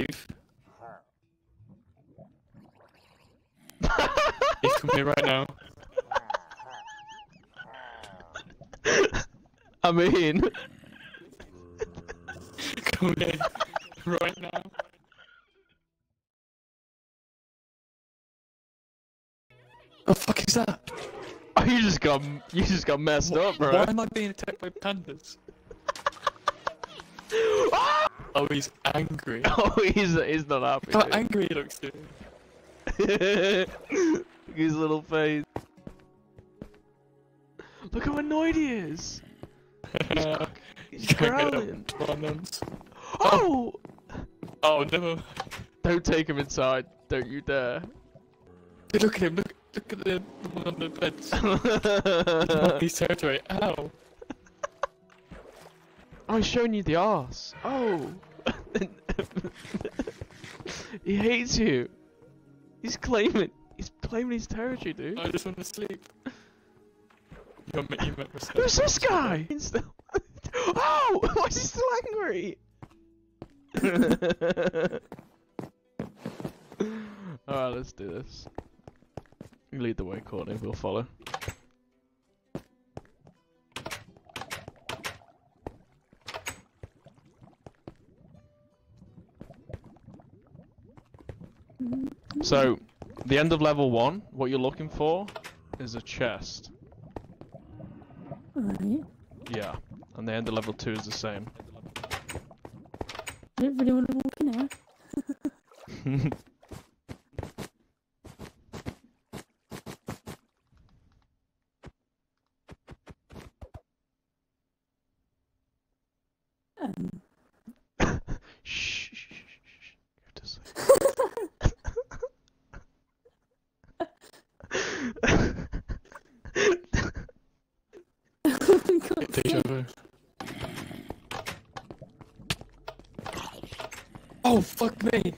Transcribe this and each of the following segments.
Leave. He's coming here right now. I mean, Come in right now. The fuck is that? oh, you just got you just got messed up, bro. Why am I being attacked by pandas? Oh, he's angry. Oh, he's he's not happy. How dude. angry he looks, dude. His little face. Look how annoyed he is. He's He's growling. bananas. Oh! Oh, oh no! Don't take him inside. Don't you dare. Dude, look at him! Look, look at him. the one on the bed. He's territory. Ow! Oh, he's showing you the arse. Oh. he hates you. He's claiming. He's claiming his territory, dude. I just want to sleep. You met, you met myself. Who's this guy? Oh! Why is he still angry? Alright, let's do this. Lead the way, Courtney. We'll follow. So, the end of level one, what you're looking for is a chest. Alright. Yeah, and the end of level two is the same. I don't really want to walk in here. Um, Shh, shh, shh, shh, shh. You have to say- oh my god. Deja vu. Oh fuck me!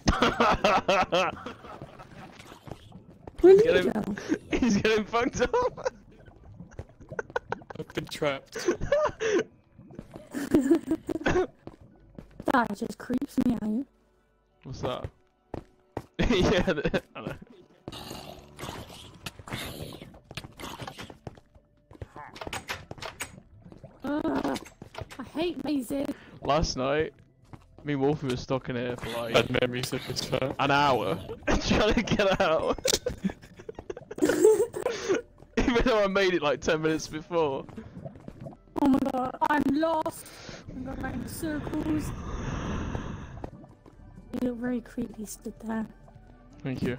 Where did Get you him. go? He's getting fucked up. I've been trapped. Ah, that just creeps me out. What's that? yeah, the- I know. Ugh, I hate mazes. Last night, me and Wolfie was stuck in here for like Bad memories of this fair. an hour trying to get out. Even though I made it like 10 minutes before. Oh my god, I'm lost. I'm going around in circles. You look very creepy stood there. Thank you.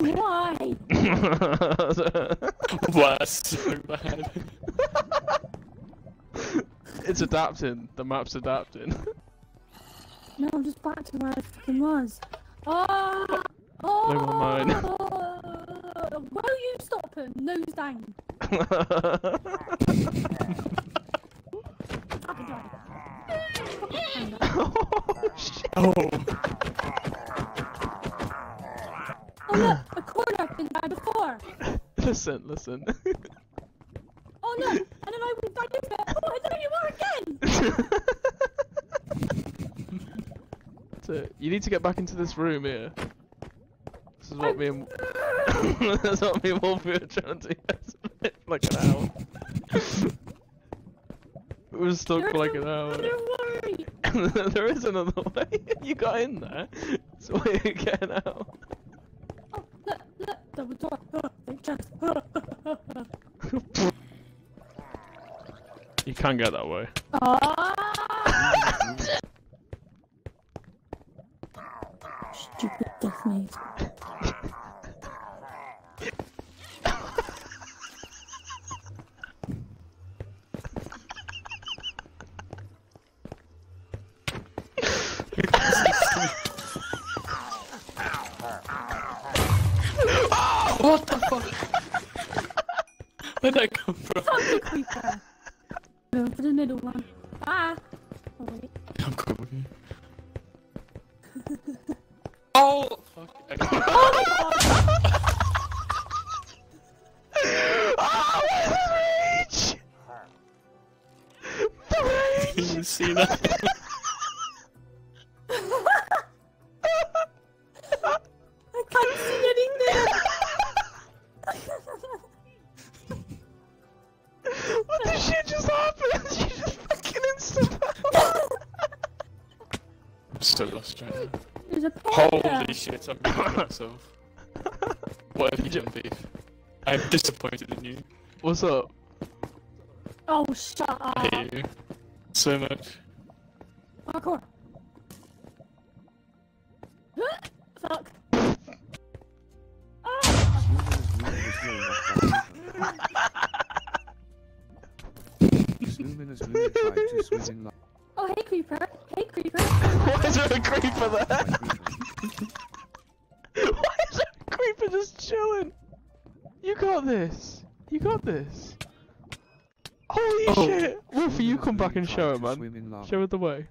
Why? Wow, that's so bad. It's adapting. The map's adapting. No, I'm just back to where I fucking was. Oh! Oh! Never mind. Will you stop him? Nose down. Oh shit. Oh! Oh look, a corner I've been by before. Listen, listen. Oh no, and then I went back into it. Oh, and there you are again. so, you need to get back into this room here. This is what me and That's what me and Wolfie were trying to do yesterday, like an hour. we were stuck for like an hour. There is another way. you got in there. A way of getting out. Oh, look, look, double door. Oh. You can't get that way. Ah! What the fuck? Where'd that come from? Fucking creeper. Go for the middle one. Ah. Oh wait. I'm cool with you. Oh! Fuck. Oh my god! Oh, where's the reach? The reach! can even see that. shit, I'm beating myself. What have you done, Beef? I'm disappointed in you. What's up? Oh, shut up. I hate you. So much. Parkour. Fuck. Ah! Luminous Blue tried to swim in lava. Oh, hey, creeper. Hey, creeper. Why is there a creeper there? got this. You got this. Holy Oh. shit! Wolfie, you come back and show it, man. swim in lava. Show it the way.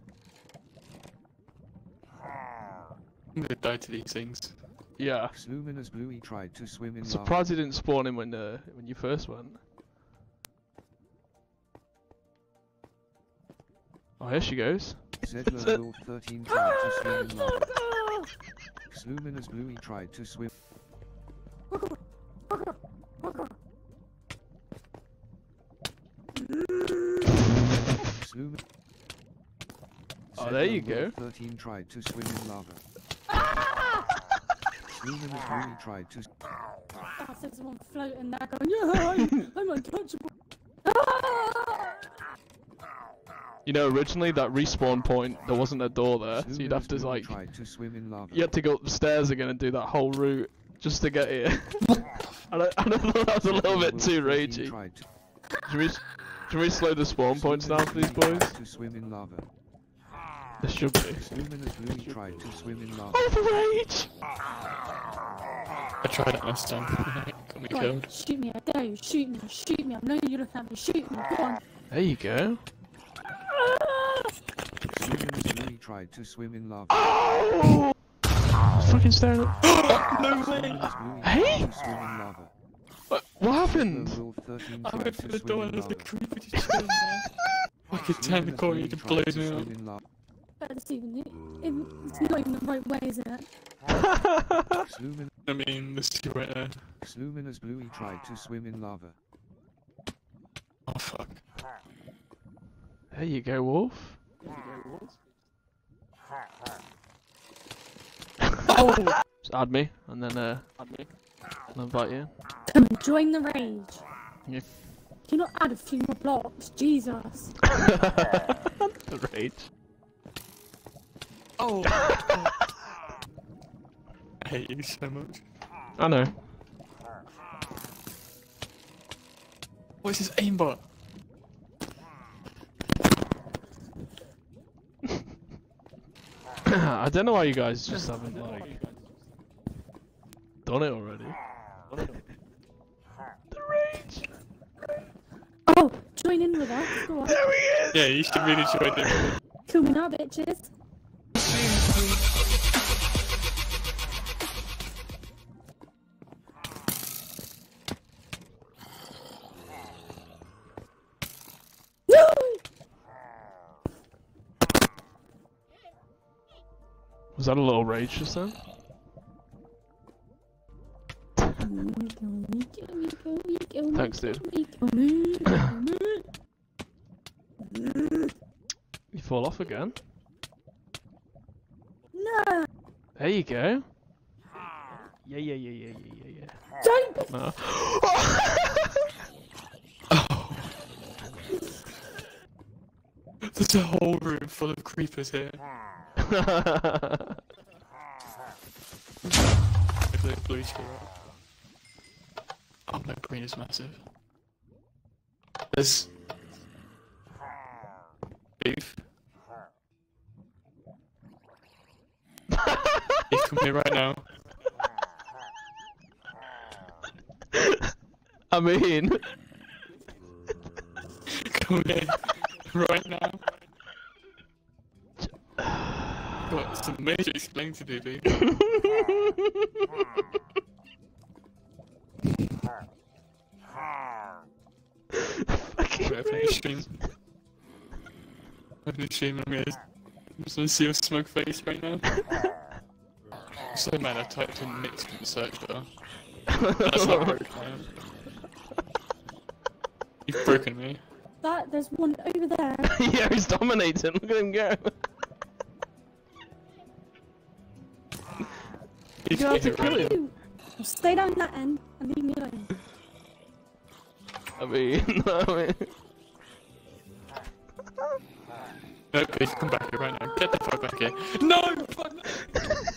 I'm gonna die to these things. Yeah. Luminous Bluey tried to swim in lava. Surprised he didn't spawn him when uh, when you first went. Oh, here she goes. Zedler 13 tried to swim in lava. Luminous Bluey tried to swim. You go. 13 tried to swim in lava. Ah! Tried to. So someone floating there going, yeah, I'm, I'm untouchable. You know, originally that respawn point, there wasn't a door there, so you'd have to like, tried to swim in lava. you had to go up the stairs again and do that whole route just to get here. and I, and I thought that was a little bit too Zedler World 13 ragey. tried to- Should we, should we slow the spawn points down for these boys? Tried To swim in lava. There should be. Luminous Bluey tried to swim in lava. Oh, the rage! I tried it last time. Got me Go on, killed. shoot me, I dare you, shoot me, shoot me. I know you're looking at me, shoot me, go on. There you go. Luminous Bluey tried to swim in lava. Oh! Fucking staring at. no way! Hey! tried to swim in lava. What, what happened? Zedler World 13 I tried went for the door and there's a lava. creeper just chilling there. I could turn the corner Bluey to tried blow me up. In lava. That's even, it, it's not even the right way, is it? Lumin- I mean, there's two right there. Luminous Bluey tried to swim in lava. Oh fuck. There you go, Wolf. Oh! Just add me, and then uh, I'll invite you. Come and join the rage. Yeah. Can you not add a few more blocks? Jesus. the rage. Oh! I hate you so much. I know. What is this aimbot? I don't know why you guys just haven't like done it already. the rage. Oh, join in with us. Go on. There he is. Yeah, you should really join it. Kill me now, bitches. Was that a little rage just then? Thanks, dude. You fall off again. No! There you go. Yeah, yeah, yeah, yeah, yeah, yeah, yeah. Don't! No. Oh. There's a whole room full of creepers here. Blue up. Oh no, green is massive. There's... Beef. Beef, come here right now. I mean, Come here. Right now. Got some major explaining to do, Beef. fucking Better finish stream. I'm gonna I'm gonna, I'm just gonna see a smug face right now. So mad I typed in mixed in the search bar. That's not broken now. You've broken me. That there's one over there. yeah, he's dominating. Look at him go. He's You have to kill him. You Stay down that end and leave me alone. I mean, no, I mean. No, please come back here right now. Get the fuck back here. No! Fuck no!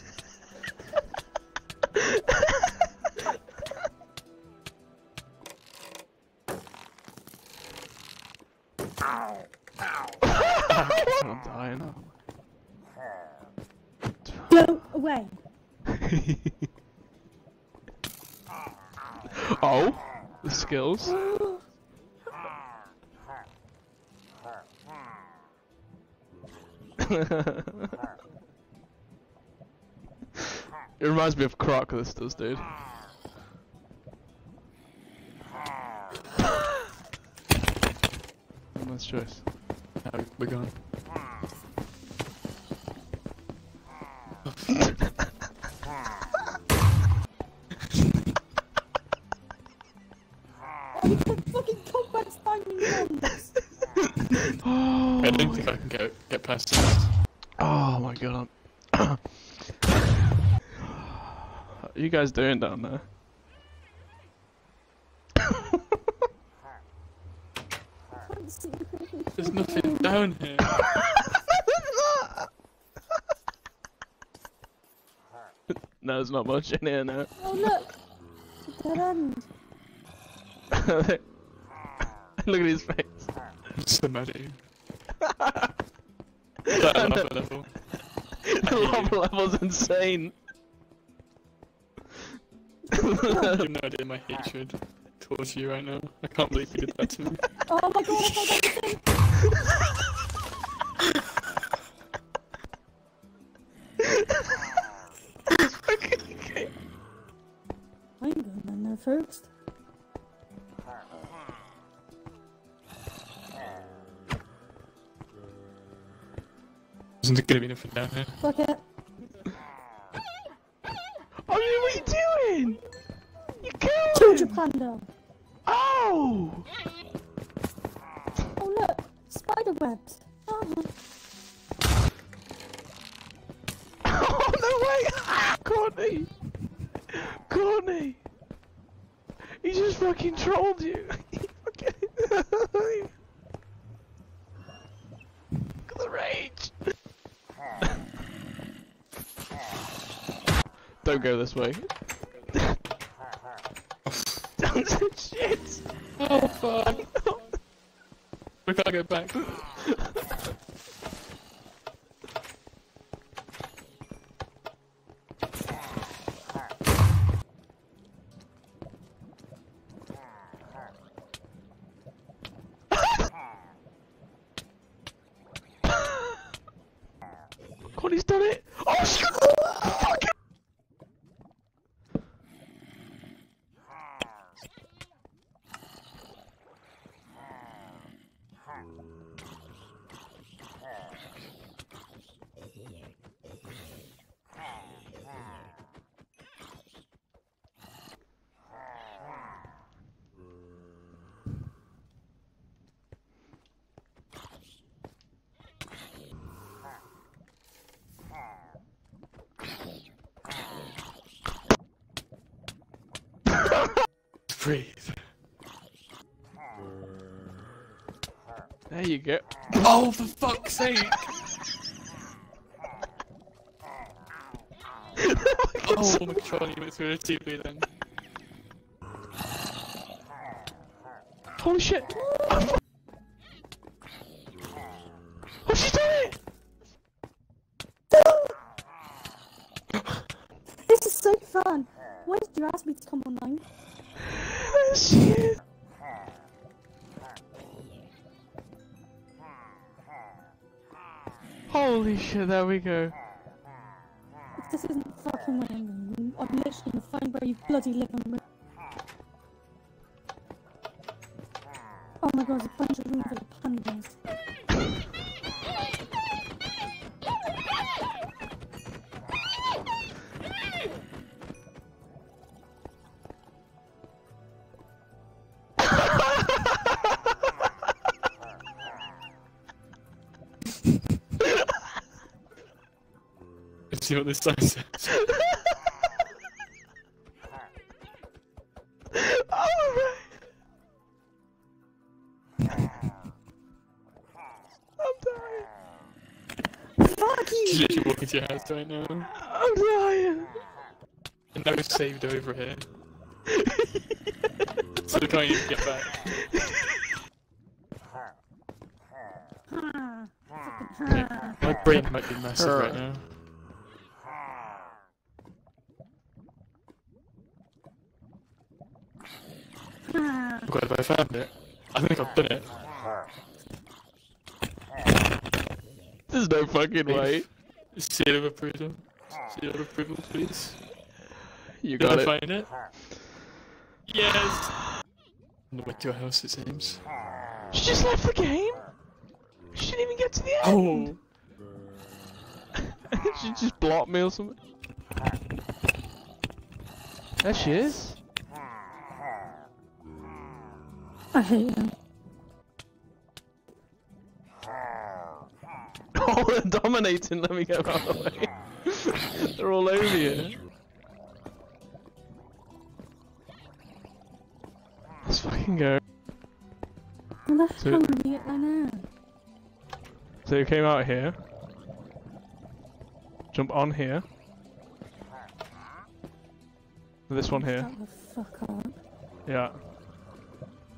skills. it reminds me of Croc, this does, dude. Nice choice. No, we're gone. I don't think I oh. can get get past this. Oh my god. What are you guys doing down there? Can't see anything. There's nothing down here. no, there's not much in here now. Oh look. It's a dead end. Look at his face. I'm so mad. That lava level. the lava level's insane. You have no idea my hatred towards you right now. I can't believe you did that to me. Oh my god, I fell down Isn't gonna be nothing down here? Fuck it. Oh, what are you doing? You killed Killed your him! panda. Oh! Oh look, spider webs. Oh, Oh, no way! Ah, Courtney! Courtney! He just fucking trolled you! He fucking... Look at the rage! Don't go this way. Shit! Oh fuck! We gotta go back. Courtney's done it! Oh shit! Fuck it! Breathe. There you go. Oh, for fuck's sake! oh, my god, you went through a TV then. Holy shit! Holy shit, there we go. If this isn't fucking winning, I'm literally gonna find where you bloody live and Oh my god, there's a bunch of room for the pandas. See what this sign says. Alright. I'm dying. Fuck She's you! literally walking to your house right now. I'm dying. And now it's saved over here. So we can't even get back. Okay, My brain might be massive right now. Oh I found it? I think I've done it. There's no fucking way. Seal of approval. Seal of approval, please. You Did got I it. find it? Yes! On the way to your house, it seems. She just left the game. She didn't even get to the end. Oh! she just blocked me or something. There she is. I hate him. Oh, they're dominating. Let me get out of the way. they're all over you. Let's fucking go. How the So- hell did you get there now? So you came out here. Jump on here. This one here. Shut the fuck up. Yeah.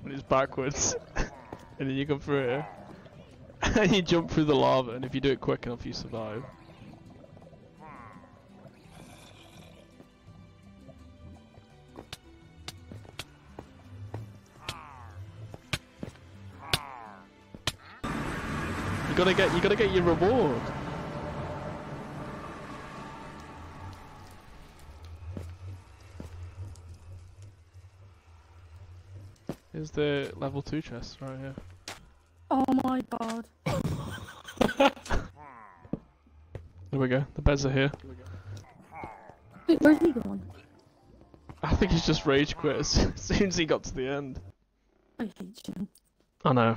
And it's backwards. and then you come through here. and you jump through the lava, and if you do it quick enough, you survive. You gotta get, you gotta get your reward. Here's the level 2 chest right here. Oh my god. There we go, the beds are here. Wait, where's he gone? I think he's just rage quit as soon as he got to the end. I hate you. I know.